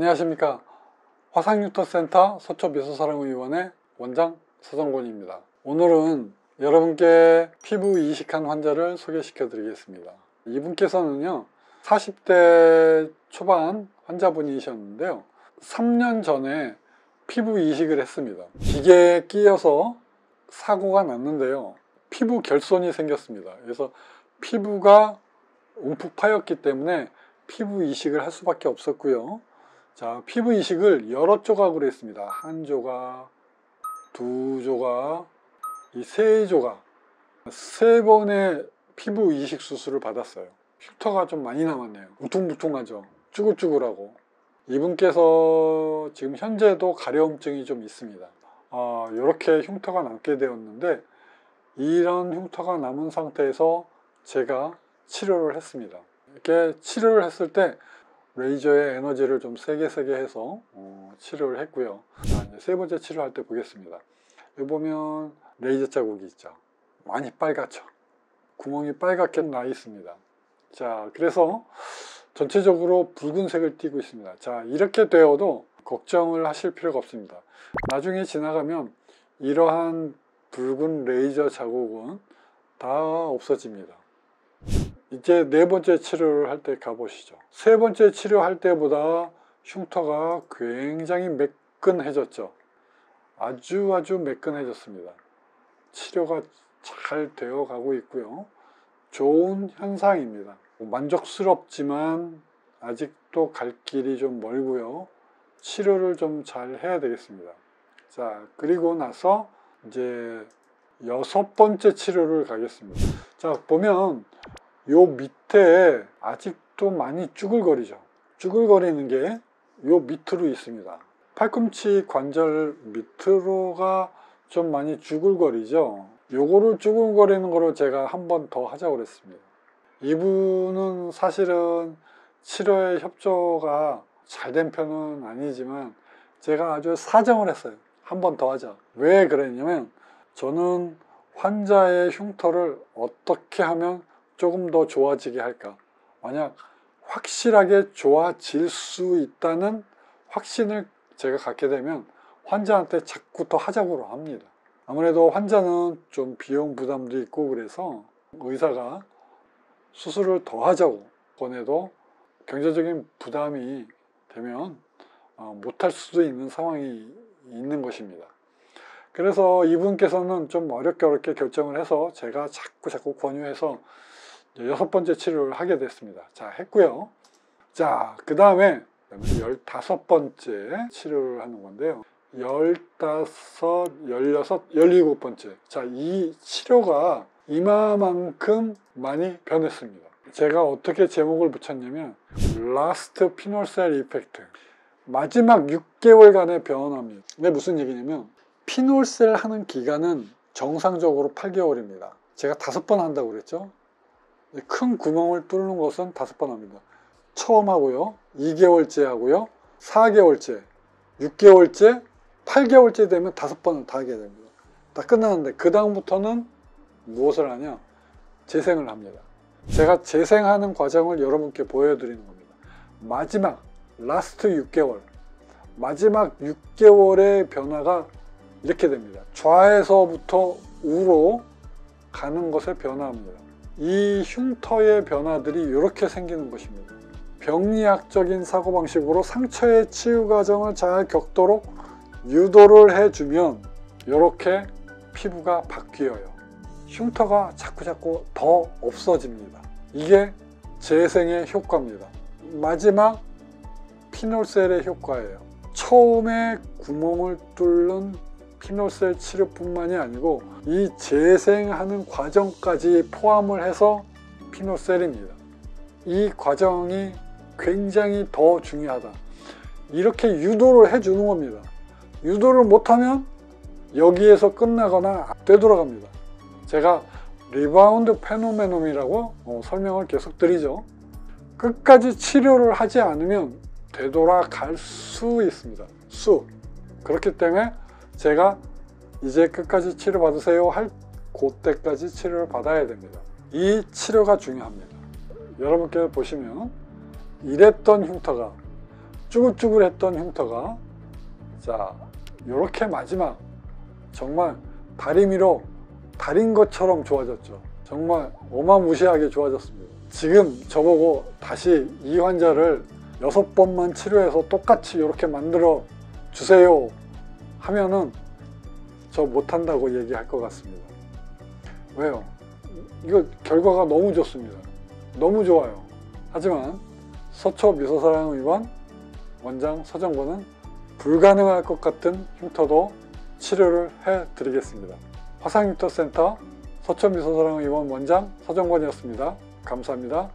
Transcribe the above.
안녕하십니까. 화상유토센터 서초미소사랑의원의 원장 서정곤입니다. 오늘은 여러분께 피부 이식한 환자를 소개시켜 드리겠습니다. 이분께서는요 40대 초반 환자분이셨는데요 3년 전에 피부 이식을 했습니다. 기계에 끼어서 사고가 났는데요 피부 결손이 생겼습니다. 그래서 피부가 움푹 파였기 때문에 피부 이식을 할 수밖에 없었고요 자 피부 이식을 여러 조각으로 했습니다. 한 조각 두 조각 이 세 조각. 세 번의 피부 이식 수술을 받았어요. 흉터가 좀 많이 남았네요. 우퉁부퉁하죠. 쭈글쭈글하고. 이분께서 지금 현재도 가려움증이 좀 있습니다. 아, 이렇게 흉터가 남게 되었는데 이런 흉터가 남은 상태에서 제가 치료를 했습니다. 이렇게 치료를 했을 때 레이저의 에너지를 좀 세게 세게 해서 어, 치료를 했고요. 자, 이제 세 번째 치료할 때 보겠습니다. 여기 보면 레이저 자국이 있죠. 많이 빨갛죠. 구멍이 빨갛게 나 있습니다. 자 그래서 전체적으로 붉은색을 띠고 있습니다. 자 이렇게 되어도 걱정을 하실 필요가 없습니다. 나중에 지나가면 이러한 붉은 레이저 자국은 다 없어집니다 이제 네 번째 치료를 할 때 가보시죠. 세 번째 치료할 때보다 흉터가 굉장히 매끈해졌죠. 아주 아주 매끈해졌습니다. 치료가 잘 되어 가고 있고요. 좋은 현상입니다. 만족스럽지만 아직도 갈 길이 좀 멀고요. 치료를 좀 잘 해야 되겠습니다. 자 그리고 나서 이제 여섯 번째 치료를 가겠습니다. 자 보면 요 밑에 아직도 많이 쭈글거리죠. 쭈글거리는 게 요 밑으로 있습니다. 팔꿈치 관절 밑으로가 좀 많이 쭈글거리죠. 요거를 쭈글거리는 거로 제가 한 번 더 하자고 그랬습니다. 이분은 사실은 치료에 협조가 잘 된 편은 아니지만 제가 아주 사정을 했어요. 한 번 더 하자. 왜 그랬냐면 저는 환자의 흉터를 어떻게 하면 조금 더 좋아지게 할까? 만약 확실하게 좋아질 수 있다는 확신을 제가 갖게 되면 환자한테 자꾸 더 하자고 합니다. 아무래도 환자는 좀 비용 부담도 있고 그래서 의사가 수술을 더 하자고 권해도 경제적인 부담이 되면 어, 못할 수도 있는 상황이 있는 것입니다. 그래서 이분께서는 좀 어렵게 어렵게 결정을 해서 제가 자꾸 자꾸 권유해서 여섯 번째 치료를 하게 됐습니다. 자, 했고요. 자, 그 다음에 열다섯 번째 치료를 하는 건데요. 열다섯, 열여섯, 열일곱 번째. 자, 이 치료가 이마만큼 많이 변했습니다. 제가 어떻게 제목을 붙였냐면 Last Pinholxell effect 마지막 6개월간의 변화입니다. 이게 무슨 얘기냐면 Pinholxell 하는 기간은 정상적으로 8개월입니다. 제가 다섯 번 한다고 그랬죠. 큰 구멍을 뚫는 것은 다섯 번 합니다. 처음 하고요. 2개월째 하고요. 4개월째, 6개월째, 8개월째 되면 다섯 번을 다 하게 됩니다. 다 끝나는데 그 다음부터는 무엇을 하냐? 재생을 합니다. 제가 재생하는 과정을 여러분께 보여드리는 겁니다. 마지막 last 6개월 마지막 6개월의 변화가 이렇게 됩니다. 좌에서부터 우로 가는 것의 변화입니다. 이 흉터의 변화들이 이렇게 생기는 것입니다. 병리학적인 사고방식으로 상처의 치유 과정을 잘 겪도록 유도를 해주면 이렇게 피부가 바뀌어요. 흉터가 자꾸자꾸 더 없어집니다. 이게 재생의 효과입니다. 마지막 피놀셀의 효과예요. 처음에 구멍을 뚫는 피놀셀 치료뿐만이 아니고 이 재생하는 과정까지 포함을 해서 피놀셀입니다. 이 과정이 굉장히 더 중요하다. 이렇게 유도를 해주는 겁니다. 유도를 못하면 여기에서 끝나거나 되돌아갑니다. 제가 rebound phenomenon이라고 어, 설명을 계속 드리죠. 끝까지 치료를 하지 않으면 되돌아갈 수 있습니다. 수. 그렇기 때문에 제가 이제 끝까지 치료받으세요 할 그때까지 치료를 받아야 됩니다. 이 치료가 중요합니다. 여러분께 보시면 이랬던 흉터가 쭈글쭈글했던 흉터가 자 이렇게 마지막 정말 다리미로 달인 것처럼 좋아졌죠. 정말 어마무시하게 좋아졌습니다. 지금 저보고 다시 이 환자를 여섯 번만 치료해서 똑같이 이렇게 만들어 주세요 하면은 저 못한다고 얘기할 것 같습니다. 왜요? 이거 결과가 너무 좋습니다. 너무 좋아요. 하지만 서초 미소사랑 의원 원장 서정권은 불가능할 것 같은 흉터도 치료를 해드리겠습니다. 화상흉터센터 서초 미소사랑 의원 원장 서정권이었습니다. 감사합니다.